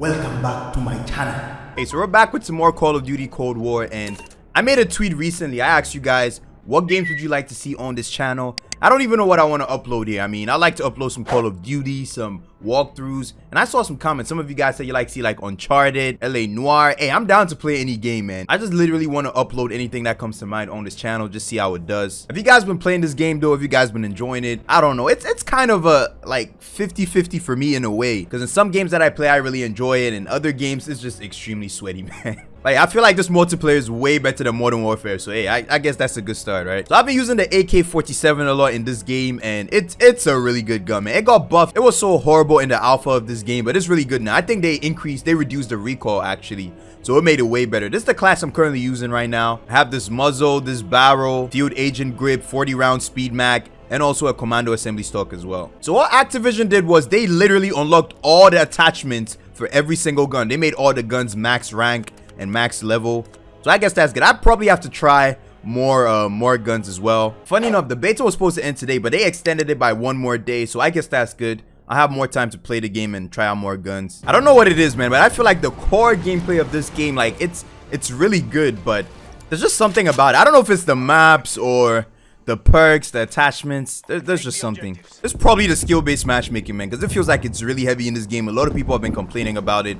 Welcome back to my channel. Hey, so we're back with some more Call of Duty Cold War, and I made a tweet recently. I asked you guys, what games would you like to see on this channel? I don't even know what I want to upload here. I mean, I like to upload some Call of Duty, some walkthroughs, and I saw some comments. Some of you guys said you like to see like Uncharted, LA Noire. Hey, I'm down to play any game, man. I just literally want to upload anything that comes to mind on this channel, just see how it does. Have you guys been playing this game though, Have you guys been enjoying it, I don't know. It's it's kind of a like 50-50 for me in a way. Because in some games that I play, I really enjoy it, and other games, it's just extremely sweaty, man. Like, I feel like this multiplayer is way better than Modern Warfare. So, hey, I, I guess that's a good start, right? So, I've been using the AK-47 a lot in this game. And it's, it's a really good gun, man. It got buffed. It was so horrible in the alpha of this game. But it's really good now. I think they increased, they reduced the recoil, actually. So, it made it way better. This is the class I'm currently using right now. I have this muzzle, this barrel, field agent grip, 40 round speed mag and also a commando assembly stock as well. So what Activision did was they literally unlocked all the attachments for every single gun. They made all the guns max rank and max level. So I guess that's good. I probably have to try more uh, more guns as well. Funny enough, the beta was supposed to end today, but they extended it by one more day. So I guess that's good. I have more time to play the game and try out more guns. I don't know what it is, man, but I feel like the core gameplay of this game, like it's it's really good, but there's just something about it. I don't know if it's the maps or the perks, the attachments. There, there's just something. It's probably the skill-based matchmaking, man, because it feels like it's really heavy in this game. A lot of people have been complaining about it.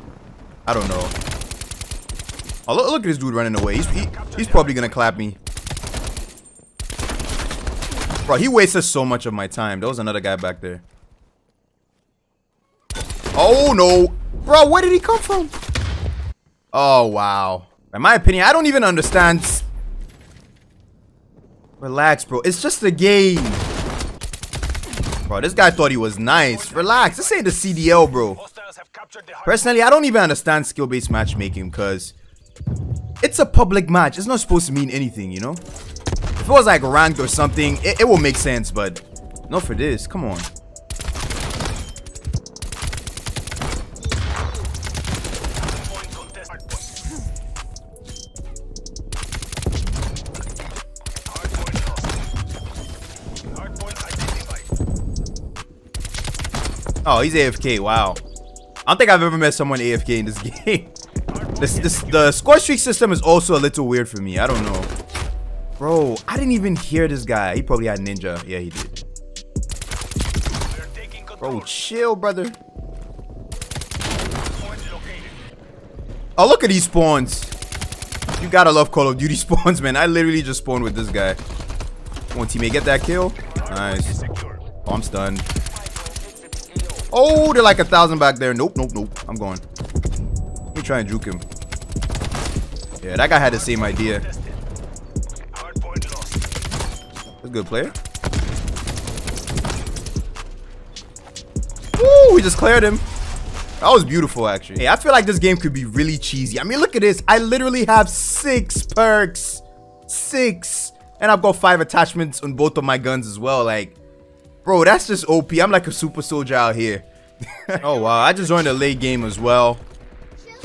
I don't know. Oh, look, look at this dude running away. He's, he, he's probably going to clap me. Bro, he wasted so much of my time. There was another guy back there. Oh, no. Bro, where did he come from? Oh, wow. In my opinion, I don't even understand Relax, bro. It's just a game. Bro, this guy thought he was nice. Relax. This ain't the CDL, bro. Personally, I don't even understand skill-based matchmaking because it's a public match. It's not supposed to mean anything, you know? If it was like ranked or something, it, it will make sense, but not for this. Come on. Oh, he's AFK. Wow. I don't think I've ever met someone AFK in this game. This, this, the score streak system is also a little weird for me. I don't know. Bro, I didn't even hear this guy. He probably had ninja. Yeah, he did. Bro, chill, brother. Oh, look at these spawns. You gotta love Call of Duty spawns, man. I literally just spawned with this guy. Come on, teammate, get that kill. Nice. Oh, I'm stunned. Oh, they're like a thousand back there. Nope, nope, nope. I'm going. Let me try and juke him. Yeah, that guy had the same idea. That's a good player. Woo, we just cleared him. That was beautiful, actually. Hey, I feel like this game could be really cheesy. I mean, look at this. I literally have six perks. Six. And I've got five attachments on both of my guns as well. Like, Bro, that's just OP. I'm like a super soldier out here. oh, wow. I just joined a late game as well.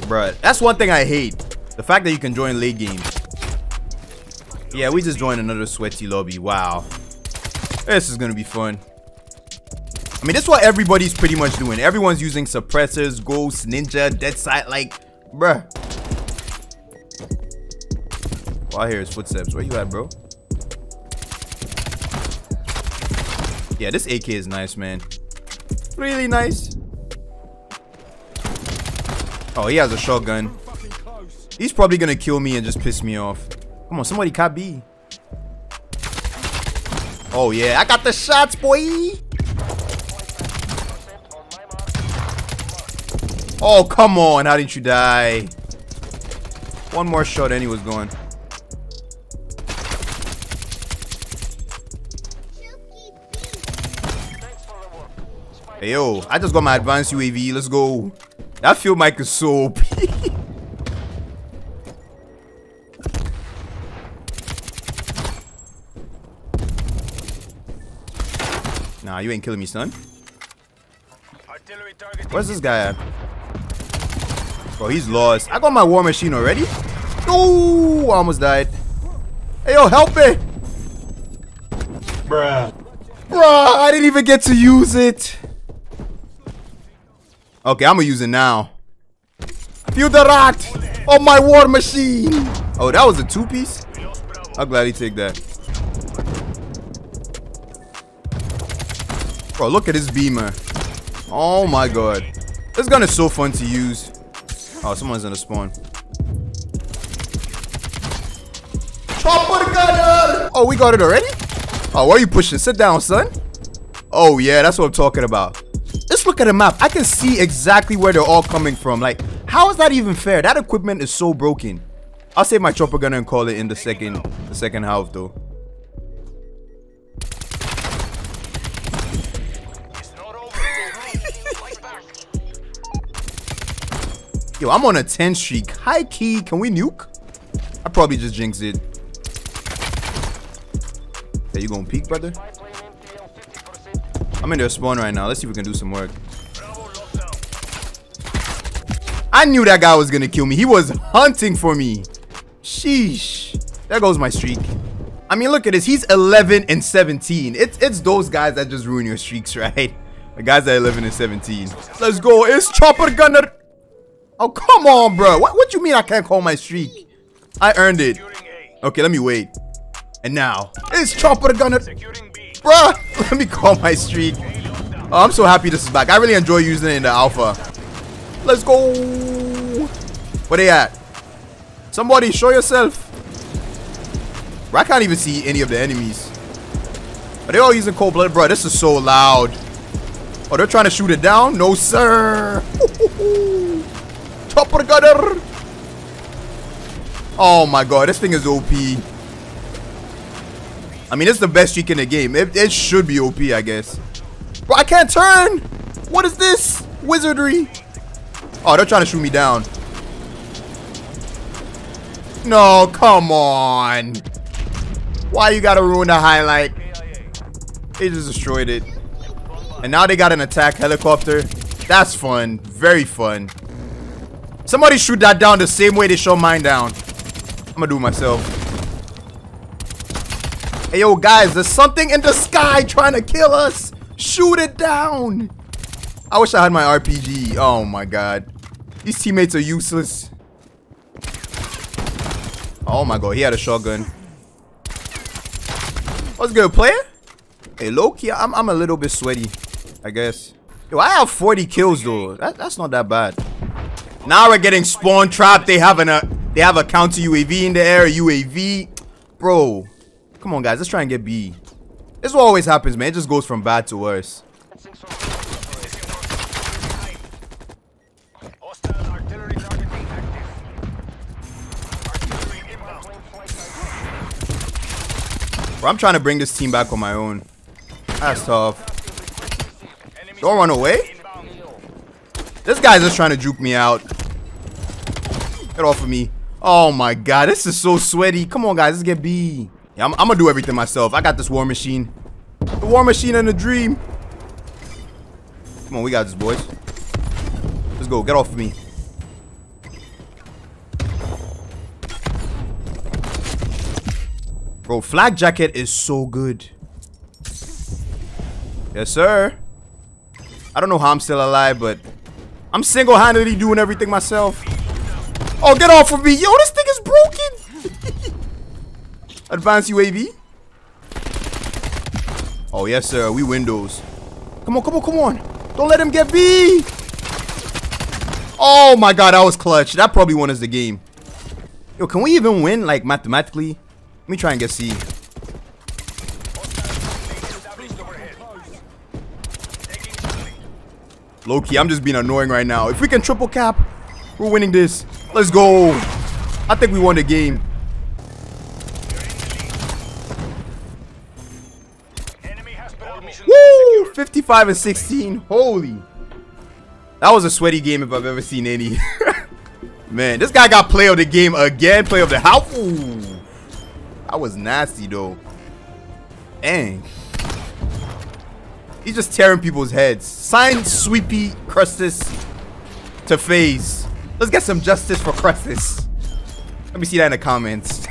Bruh, that's one thing I hate. The fact that you can join late game. Yeah, we just joined another sweaty lobby. Wow. This is going to be fun. I mean, this is what everybody's pretty much doing. Everyone's using suppressors, ghosts, ninja, dead sight. Like, bruh. Oh, I hear his footsteps. Where you at, bro? Yeah, this AK is nice, man. Really nice. Oh, he has a shotgun. He's probably gonna kill me and just piss me off. Come on, somebody cap B. Oh, yeah. I got the shots, boy. Oh, come on. How didn't you die? One more shot and he was gone. Hey, yo, I just got my advanced UAV. Let's go. That field mic is so OP. nah, you ain't killing me, son. Where's this guy at? Bro, he's lost. I got my war machine already. Oh, almost died. Hey, yo, help me. Bruh. Bruh, I didn't even get to use it. Okay, I'm gonna use it now. Feel the rat on my war machine. Oh, that was a two-piece? I'll gladly take that. Bro, look at this beamer. Oh my god. This gun is so fun to use. Oh, someone's in the spawn. Chopper gunner! Oh, we got it already? Oh, why are you pushing? Sit down, son. Oh, yeah, that's what I'm talking about. Let's look at the map. I can see exactly where they're all coming from. Like, how is that even fair? That equipment is so broken. I'll save my chopper gunner and call it in the second, the second half, though. Yo, I'm on a 10 streak. High key, can we nuke? I probably just jinxed it. Hey, you gonna peek, brother? I'm in their spawn right now. Let's see if we can do some work. I knew that guy was gonna kill me. He was hunting for me. Sheesh. There goes my streak. I mean, look at this. He's 11 and 17. It's it's those guys that just ruin your streaks, right? The guys that 11 and 17. Let's go. It's Chopper Gunner. Oh, come on, bro. What, what you mean I can't call my streak? I earned it. Okay, let me wait. And now, it's Chopper the Gunner. Bruh, let me call my streak. Oh, I'm so happy this is back. I really enjoy using it in the alpha. Let's go. Where they at? Somebody show yourself. Bro, I can't even see any of the enemies. Are they all using cold blood? Bro, this is so loud. Oh, they're trying to shoot it down? No, sir. Chopper gunner. Oh my god, this thing is OP. I mean, it's the best streak in the game. It, it should be OP, I guess. Bro, I can't turn. What is this? Wizardry. Oh, they're trying to shoot me down. No, come on. Why you gotta ruin the highlight? They just destroyed it. And now they got an attack helicopter. That's fun. Very fun. Somebody shoot that down the same way they shot mine down. I'm gonna do it myself. Hey, yo, guys, there's something in the sky trying to kill us. Shoot it down. I wish I had my RPG. Oh, my God. These teammates are useless. Oh, my God. He had a shotgun. What's good, player? Hey, low-key, I'm, I'm a little bit sweaty, I guess. Yo, I have 40 kills, though. That, that's not that bad. Now we're getting spawn trapped. They have an, a uh, they have a counter UAV in the air, UAV. Bro, come on, guys. Let's try and get B. This is what always happens, man. It just goes from bad to worse. Bro, I'm trying to bring this team back on my own. That's tough. Don't run away. This guy's just trying to juke me out. Get off of me. Oh my god, this is so sweaty. Come on, guys, let's get B. Yeah, I'm, I'm gonna do everything myself. I got this war machine. The war machine and the dream. Come on, we got this, boys. Let's go. Get off of me. Bro, flak jacket is so good. Yes, sir. I don't know how I'm still alive, but I'm single-handedly doing everything myself. Oh, get off of me. Yo, this thing is broken. Advanced UAV. Oh, yes, sir. We Windows. Come on, come on, come on. Don't let him get B. Oh, my God. That was clutch. That probably won us the game. Yo, can we even win, like, mathematically? Let me try and get C. Low-key, I'm just being annoying right now. If we can triple cap, we're winning this. Let's go. I think we won the game. Woo! 55 and 16. Holy. That was a sweaty game if I've ever seen any. Man, this guy got play of the game again. Play of the house. Ooh. That was nasty though. Dang. He's just tearing people's heads. Sign Sweepy Crustus to FaZe. Let's get some justice for Crustus. Let me see that in the comments.